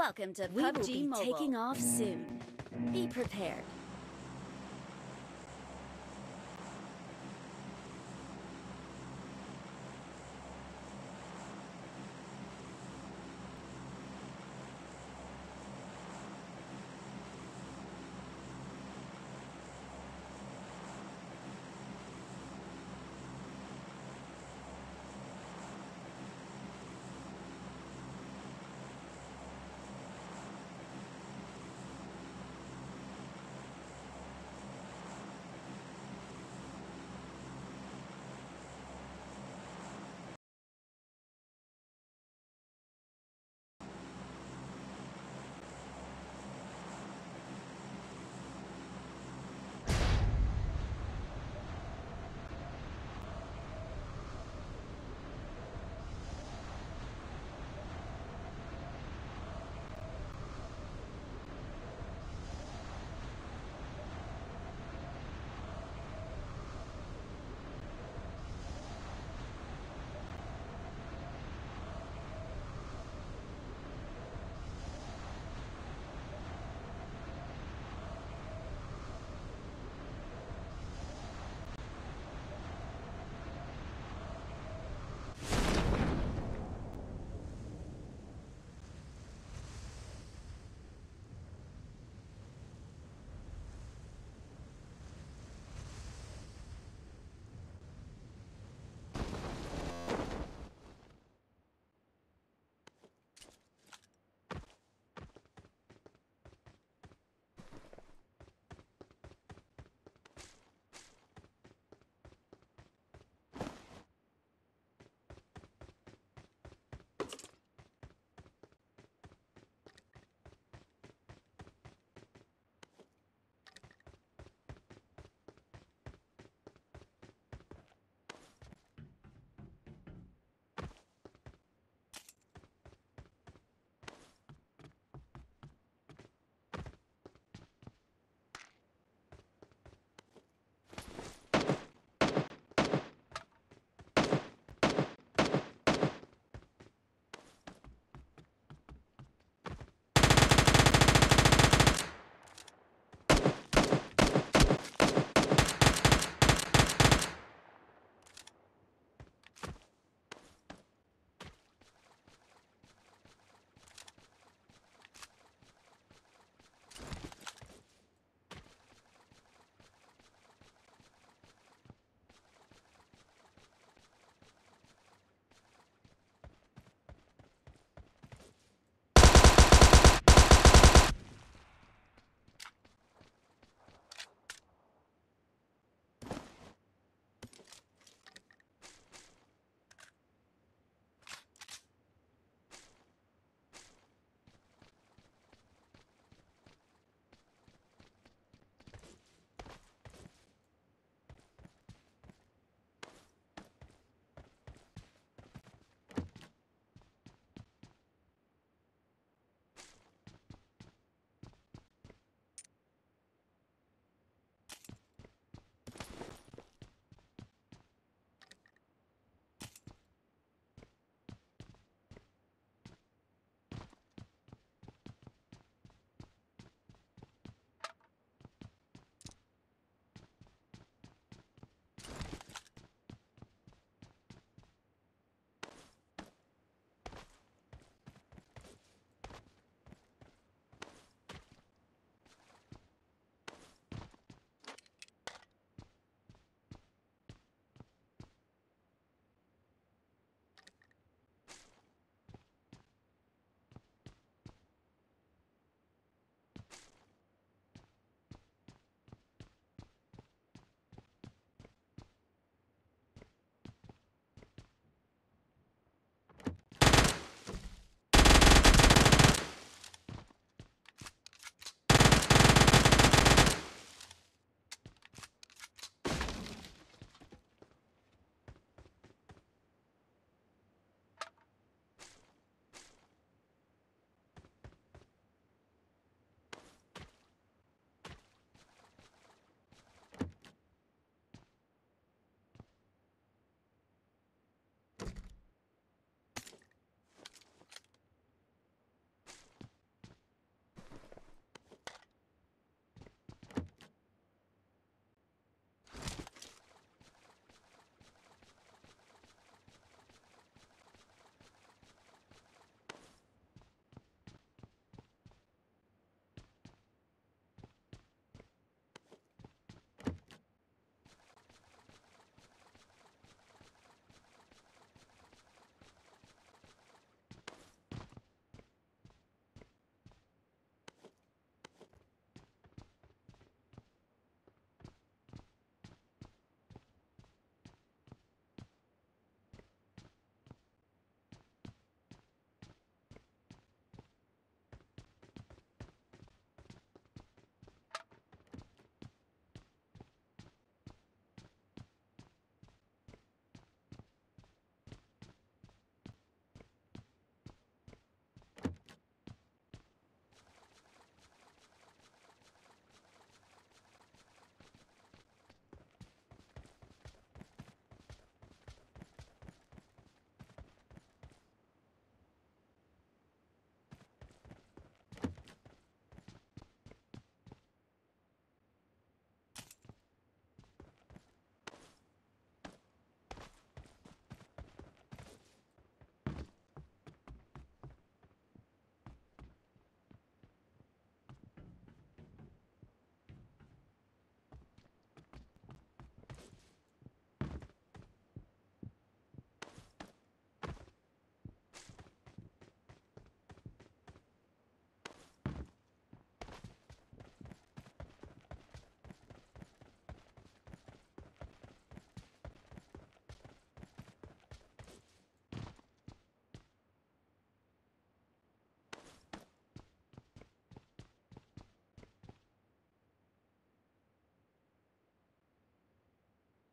Welcome to We will be taking off soon. Be prepared.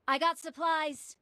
I got supplies.